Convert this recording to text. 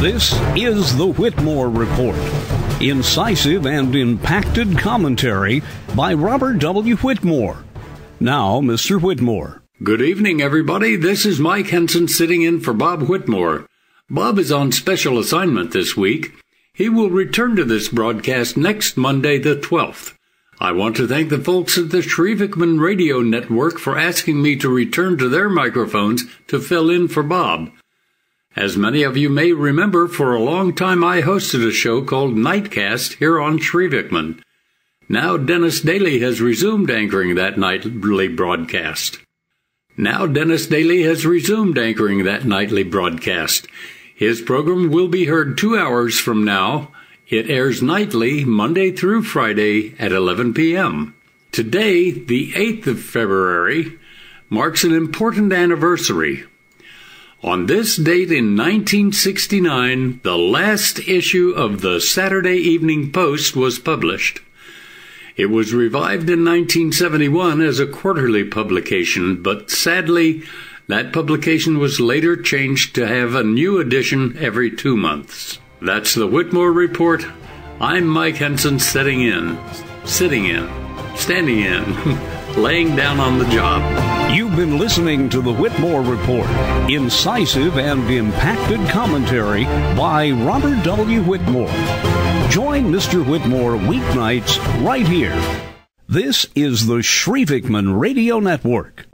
This is the Whittmore Report. Incisive and impacted commentary by Robert W. Whittmore. Now, Mr. Whittmore. Good evening, everybody. This is Mike Henson sitting in for Bob Whittmore. Bob is on special assignment this week. He will return to this broadcast next Monday, the 12th. I want to thank the folks at the Shrevekman Radio Network for asking me to return to their microphones to fill in for Bob. As many of you may remember, for a long time I hosted a show called Nightcast here on Shrevekman. Now Dennis Daily has resumed anchoring that nightly broadcast. Now Dennis Daily has resumed anchoring that nightly broadcast. His program will be heard two hours from now. It airs nightly, Monday through Friday at 11 p.m. Today, the 8th of February, marks an important anniversary. On this date in 1969, the last issue of the Saturday Evening Post was published. It was revived in 1971 as a quarterly publication, but sadly, that publication was later changed to have a new edition every two months. That's the Whittmore Report. I'm Mike Henson sitting in, sitting in, standing in, laying down on the job. You've been listening to the Whittmore Report, incisive and impacted commentary by Robert W. Whittmore. Join Mr. Whittmore weeknights right here. This is the Shrevekman Radio Network.